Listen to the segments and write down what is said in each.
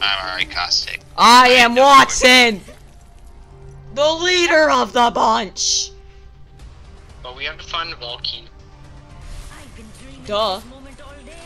I'm already caustic. I am know. Wattson! The leader of the bunch! But we have to find. Duh.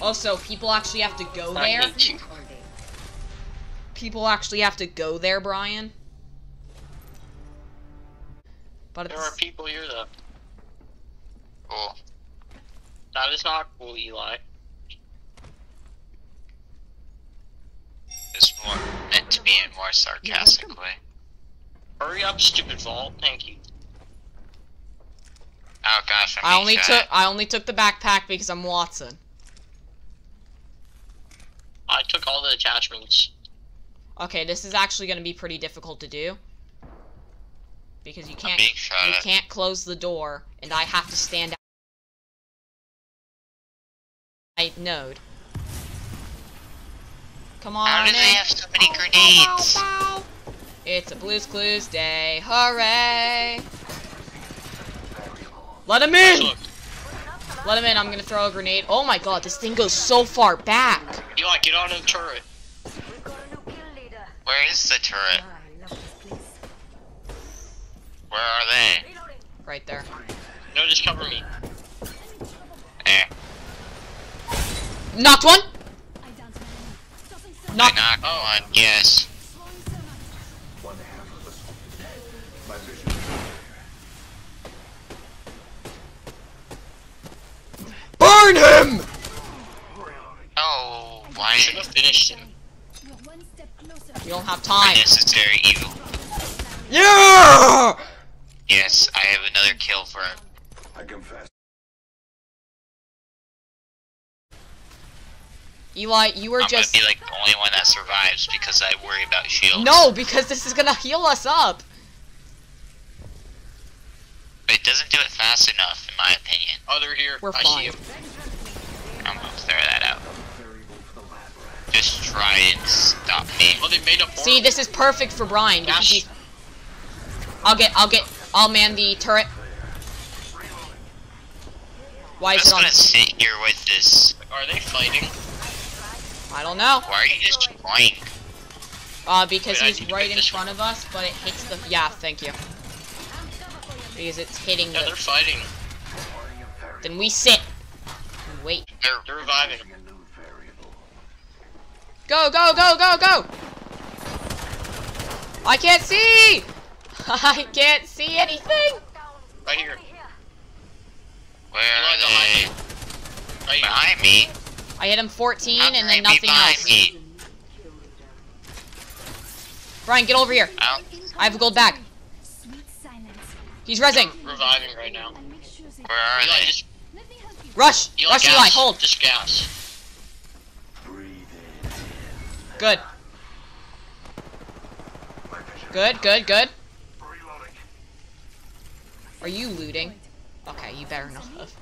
Also, people actually have to go I there? People actually have to go there, Brian? But There are people here though. Cool. That is not cool, Eli. It's more meant to be in more sarcastic way. Hurry up, stupid vault. Thank you. Oh gosh, I'm I only shot took. I only took the backpack because I'm Wattson. I took all the attachments. Okay, this is actually going to be pretty difficult to do. Because you can't being shot you at. can't close the door and I have to stand out my node. Come on How do they in. have so many grenades? It's a Blue's Clues day. Hooray! Let him in! Let him in. I'm gonna throw a grenade. Oh my god, this thing goes so far back. You Eli, get on the turret. Where is the turret? Where are they? Right there. No, just cover me. There. Knocked one! Oh, I Knocked. knocked Oh. one. Yes. Burn him! Oh, why? Should have finished him. You don't have time. Unnecessary evil. Yeah! Yes, I have another kill for him. I confess. Eli, you were I'm just. gonna be like the only one that survives because I worry about shields. No, because this is gonna heal us up. But it doesn't do it fast enough, in my opinion. Oh, they're here. We're I fine. see him. I'm gonna throw that out. Just try and stop me. Oh, they made a. See, this is perfect for Brian because he's. I'll get, I'll get, I'll man the turret. Why I'm is just it on? gonna sit here with this. Are they fighting? I don't know. Why are you just going? Uh, because Wait, he's right in this front of us, but it hits the. Yeah, thank you. Because it's hitting Yeah, they're fighting. Then we sit. And wait. They're They're reviving. A new variable. Go, go, go, go, go! I can't see! I can't see anything! Right here. where are they? behind you. Right here. Behind me. I hit him 14 How and then nothing else. Me? Brian, get over here. I I have a gold bag. He's rezzing. Reviving right now. where are Eli, they? just Rush! Eli, Rush gas. Eli, hold. Just gas. Good. Good, good, good. Are you looting? Okay, you better not have.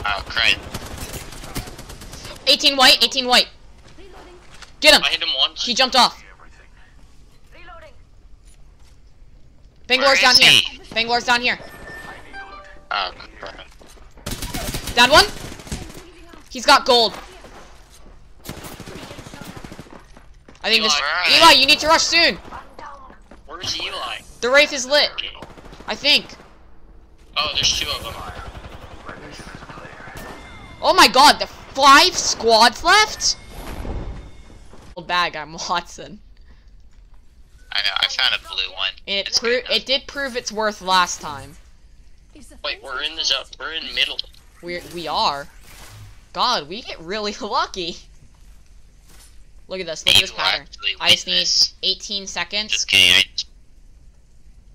Oh, crud. 18 white, 18 white. Get him! I hit him once. He jumped off. Everything. Bangalore's down is here. he? Bangalore's down here. Oh, crud. Down one. He's got gold. I think this. Eli, where are Eli, you need to rush soon. Where's Eli? The Wraith is lit. I think. Oh, there's two of them. My vision. Oh my god, the five squads left? Gold Bag, I'm Wattson. I know, I found a blue one. It It's pro- it did prove its worth last time. Wait, we're in the zone. We're in middle. We we are. God, we get really lucky. Look at this. Look at Maybe this pattern. I just need this. 18 seconds. Just kidding, I just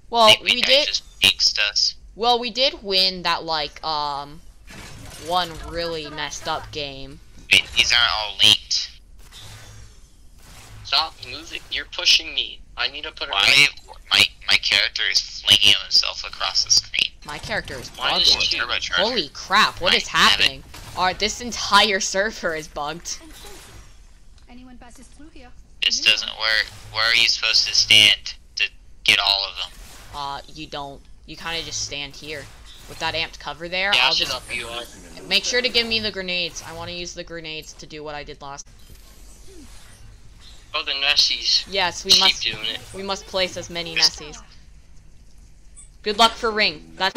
Well, think we did. just us. Well, we did win that like um one really messed up game. Wait, these aren't all linked. Stop moving. You're pushing me. I need to put a Why? My my character is flinging himself across the screen. My character is Mine is bugged. too. Holy crap! What I is happening? Alright, this entire server is bugged. Anyone passes through here. This doesn't work. Where are you supposed to stand to get all of them? Uh, you don't. You kind of just stand here with that amped cover there. I'll just up, Eli. make sure to give me the grenades. I want to use the grenades to do what I did last. Oh, the Nessies. Yes, we Keep must doing it. we must place as many Nessies. Good luck for ring. That's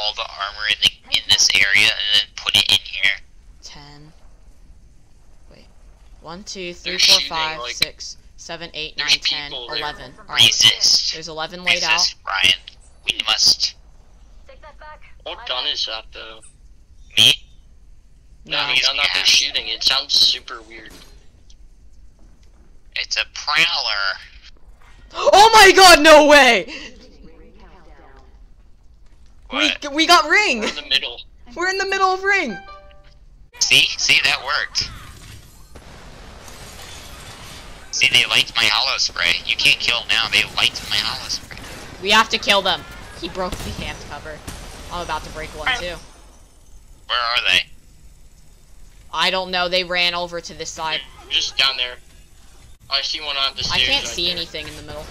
all the armor in the in this area and then put it in here. ten. Wait. One, two, three, They're four, five, like- six, seven, eight, There's nine, ten, people there. eleven. Alright. Resist. There's eleven laid out. Resist, Ryan. We must. Take that back. What gun is that though? Me? No, No. the gun that they're shooting. It sounds super weird. It's a prowler. Oh my god, no way! What? We, we got ring! We're in the middle. We're in the middle of ring! See? See, that worked. See, they liked my holo spray. You can't kill now. They liked my holo spray. We have to kill them. He broke the hand cover. I'm about to break one too. Where are they? I don't know, they ran over to this side. Just down there. I see one on the I can't right see there. anything in the middle.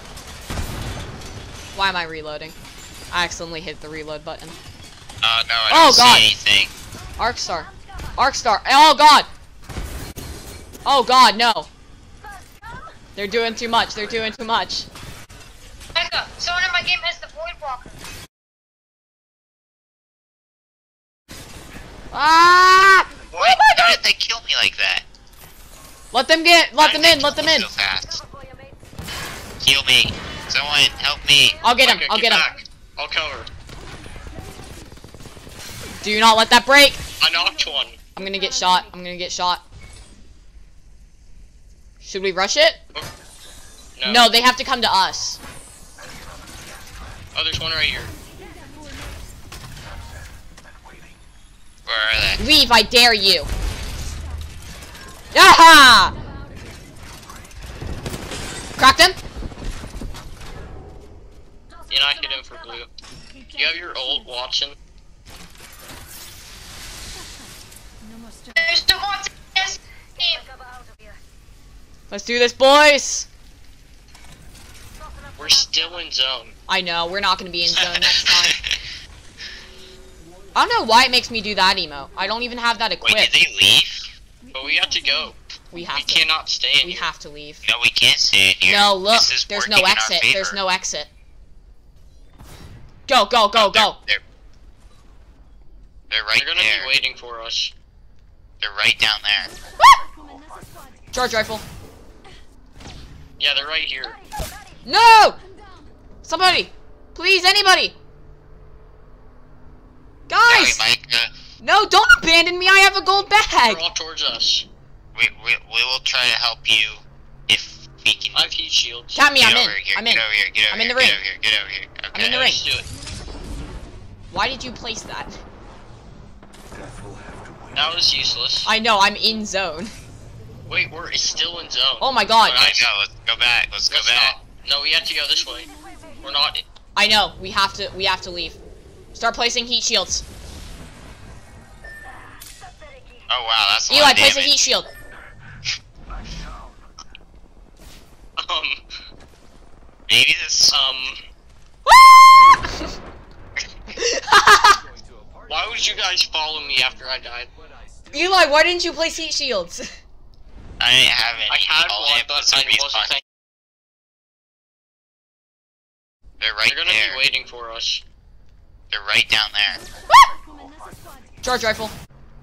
Why am I reloading? I accidentally hit the reload button. Uh, no, I Oh, don't God. see anything. Arcstar. Arcstar. Oh god! Oh god, no. They're doing too much. They're doing too much. Becca, someone in my game has the Void Walker. Ah! What? How did they kill me like that? Let them get. Let How them in. Let them in. So fast. Heal me. Someone help me. I'll get him. I'll get him. I'll cover. Do not let that break. I knocked one. I'm gonna get shot. I'm gonna get shot. Should we rush it? Oh. No. No, they have to come to us. Oh, there's one right here. Where are they? Leave, I dare you. Yaha! Cracked him? And I hit him for blue. You have your ult, Wattson. No more st- There's the one in this team. Let's do this, boys! We're still in zone. I know, we're not gonna be in zone next time. I don't know why it makes me do that emo. I don't even have that Wait, equipped. did they leave? But we have to go. We We have to. cannot stay in We here. have to leave. No, we can't stay in here. No, look, there's no working in our exit. There's no exit. Go, go, go, They're- go. They're, they're right They're gonna there. be waiting for us. They're right down there. Charge rifle. Yeah, they're right here. No! Somebody! Please, anybody! Guys! Sorry, Mike. Uh, No, don't abandon me. I have a gold bag. They're all towards us. we, we, we will try to help you I have heat shields. Count me. get I'm in. here. I'm get in. over here. Get over I'm in here. the get ring. over here. Get over here. Okay. I'm in the ring. Let's do it. Why did you place that? That was useless. I know. I'm in zone. Wait, we're still in zone. Oh my god. I know. Let's go back. Let's go Let's back. not. No, we have to go this way. We're not. I know. We have to. We have to leave. Start placing heat shields. Oh wow, that's a Eli, lot of place a heat shield. Um. Maybe this. Um. Why would you guys follow me after I died? Eli, why didn't you place heat shields? I didn't have any. I had All one, had but was a I respawn. wasn't thinking. They're right there. They're gonna there. be waiting for us. They're right down there. Charge rifle.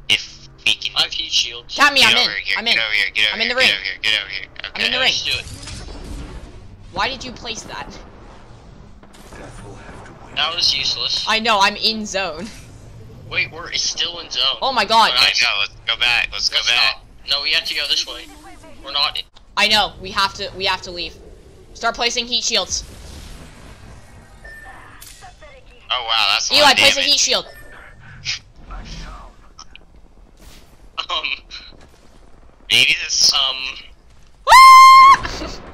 If we can. I have heat shields. Count me. get I'm in. over here. I'm get in. over here. Get over I'm in here. the get ring. over here. Get over here. Okay. I'm in the ring. Let's do it. Why did you place that? That was useless. I know. I'm in zone. Wait, we're still in zone. Oh my god. I know. Let's go back. Let's go Let's back. not. No, we have to go this way. We're not. I know. We have to. We have to leave. Start placing heat shields. Oh wow, that's a Eli, lot of place a heat shield. Um. Maybe this. Um.